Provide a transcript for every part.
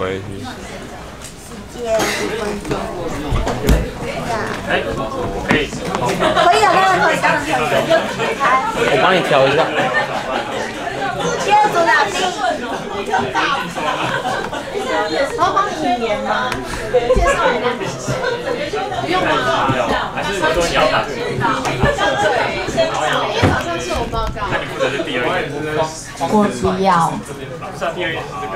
我也是。时间五分钟。哎，可以。可以可以。我帮你调一下。第二组老弟。然后帮你语言吗？介绍一下。不用吗？还是说你要打？因为早上是我报告。那你负责是第二页。我不要。不是啊，第二页是这个。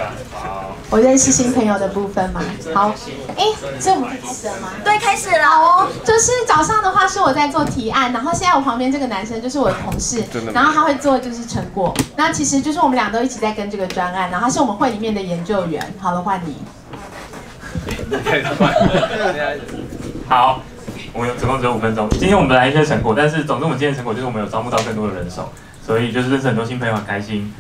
我认识新朋友的部分嘛。好，哎，所以我们可以开始了吗？对，开始了哦。就是早上的话是我在做提案，然后现在我旁边这个男生就是我的同事，然后他会做就是成果。那其实就是我们俩都一起在跟这个专案，然后他是我们会里面的研究员。好了，换你。好，我们总共只有五分钟。今天我们来一些成果，但是总之我们今天成果就是我们有招募到更多的人手，所以就是认识很多新朋友，很开心。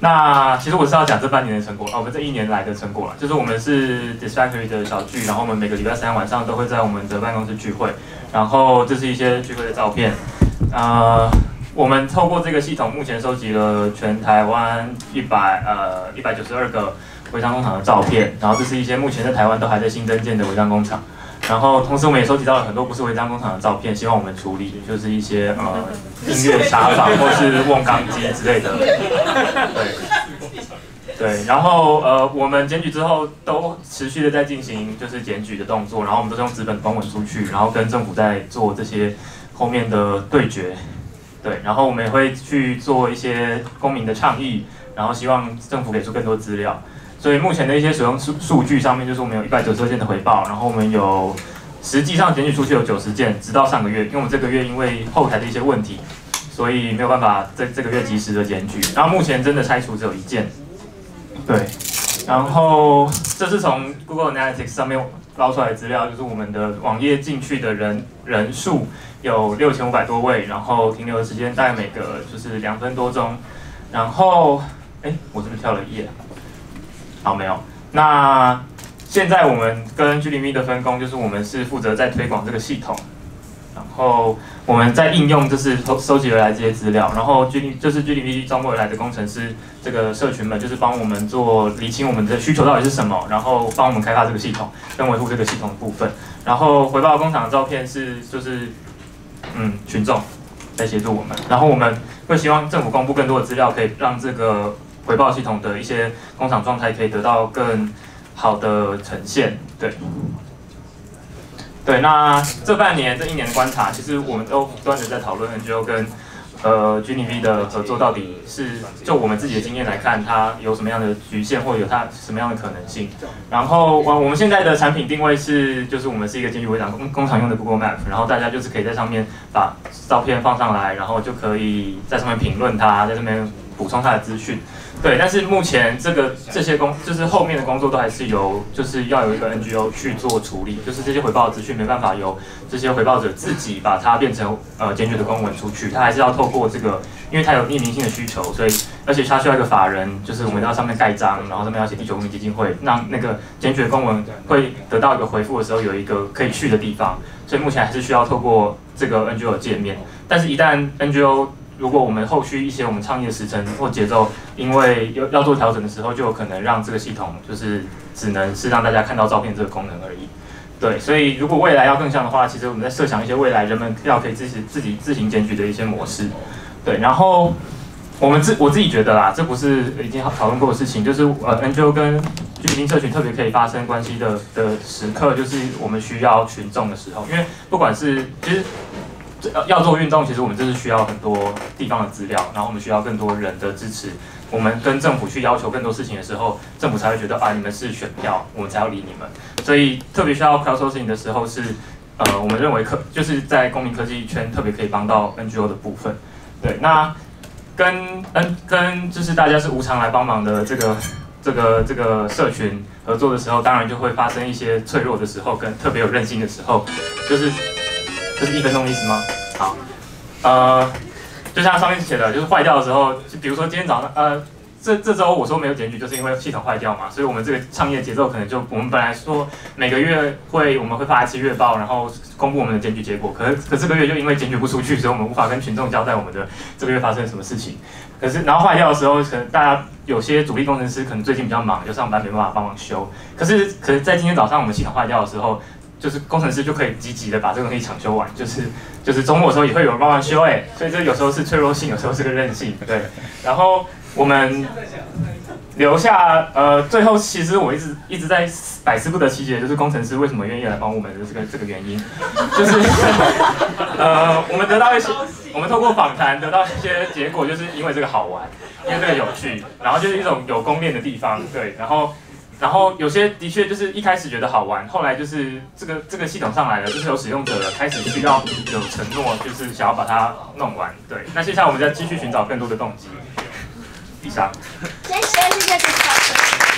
那其实我是要讲这半年的成果，哦，我们这一年来的成果了，就是我们是 Disfactory 的小聚，然后我们每个礼拜三晚上都会在我们的办公室聚会，然后这是一些聚会的照片。呃，我们透过这个系统，目前收集了全台湾一百呃一百九十二个违章工厂的照片，然后这是一些目前在台湾都还在新增建的违章工厂。然后同时我们也收集到了很多不是违章工厂的照片，希望我们处理，就是一些呃音乐沙发 或是瓮钢机之类的。对，对。然后呃我们检举之后都持续的在进行就是检举的动作，然后我们都是用纸本公文出去，然后跟政府在做这些后面的对决。对，然后我们也会去做一些公民的倡议，然后希望政府给出更多资料。所以目前的一些使用数数据上面，就是我们有一百九十二件的回报，然后我们有实际上检举出去有九十件，直到上个月，因为我们这个月因为后台的一些问题，所以没有办法在这个月及时的检举。然后目前真的拆除只有一件，对。然后这是从 Google Analytics 上面捞出来的资料，就是我们的网页进去的人人数有六千五百多位，然后停留的时间大概每个就是两分多钟。然后，哎，我是不是跳了一页？好，没有。那现在我们跟 GDV 的分工就是，我们是负责在推广这个系统，然后我们在应用就是收收集而来这些资料，然后 G 零就是 G 零 V 招募而来的工程师这个社群们，就是帮我们做理清我们的需求到底是什么，然后帮我们开发这个系统跟维护这个系统的部分。然后回报工厂的照片是就是嗯群众在协助我们，然后我们会希望政府公布更多的资料，可以让这个。回报系统的一些工厂状态可以得到更好的呈现，对，对。那这半年、这一年的观察，其实我们都不断的在讨论 NGO 跟呃 GNV 的合作到底是就我们自己的经验来看，它有什么样的局限，或者有它什么样的可能性。然后我我们现在的产品定位是，就是我们是一个检举违章工工厂用的 Google Map，然后大家就是可以在上面把照片放上来，然后就可以在上面评论它，在上面补充它的资讯。对，但是目前这个这些工就是后面的工作都还是由就是要有一个 NGO 去做处理，就是这些回报的资讯没办法由这些回报者自己把它变成呃检举的公文出去，他还是要透过这个，因为它有匿名性的需求，所以而且它需要一个法人，就是我们要上面盖章，然后上面要写地球公民基金会，让那个检举的公文会得到一个回复的时候有一个可以去的地方，所以目前还是需要透过这个 NGO 界面，但是一旦 NGO 如果我们后续一些我们倡议的时程或节奏，因为要要做调整的时候，就有可能让这个系统就是只能是让大家看到照片这个功能而已。对，所以如果未来要更像的话，其实我们在设想一些未来人们要可以自己自己自行检举的一些模式。对，然后我们自我自己觉得啦，这不是已经讨论过的事情，就是呃，NGO 跟居民社群特别可以发生关系的的时刻，就是我们需要群众的时候，因为不管是其实。要要做运动，其实我们就是需要很多地方的资料，然后我们需要更多人的支持。我们跟政府去要求更多事情的时候，政府才会觉得啊，你们是选票，我们才要理你们。所以特别需要 crowdsourcing 的时候，是呃，我们认为科就是在公民科技圈特别可以帮到 NGO 的部分。对，那跟 N 跟就是大家是无偿来帮忙的这个这个这个社群合作的时候，当然就会发生一些脆弱的时候，跟特别有韧性的时候，就是。这是一分钟的意思吗？好，呃，就像上面写的，就是坏掉的时候，比如说今天早上，呃，这这周我说没有检举，就是因为系统坏掉嘛，所以我们这个创业节奏可能就我们本来说每个月会我们会发一次月报，然后公布我们的检举结果，可是可这个月就因为检举不出去，所以我们无法跟群众交代我们的这个月发生什么事情。可是然后坏掉的时候，可能大家有些主力工程师可能最近比较忙，就上班没办法帮忙修。可是可是在今天早上我们系统坏掉的时候。就是工程师就可以积极的把这个东西抢修完，就是就是周末的时候也会有人帮忙修哎，所以这有时候是脆弱性，有时候是个韧性，对。然后我们留下呃，最后其实我一直一直在百思不得其解，就是工程师为什么愿意来帮我们的这个这个原因，就是 呃，我们得到一些，我们透过访谈得到一些结果，就是因为这个好玩，因为这个有趣，然后就是一种有攻面的地方，对，然后。然后有些的确就是一开始觉得好玩，后来就是这个这个系统上来了，就是有使用者了，开始需要有承诺，就是想要把它弄完。对，那接下来我们再继续寻找更多的动机。以上。谢谢，谢谢主持人。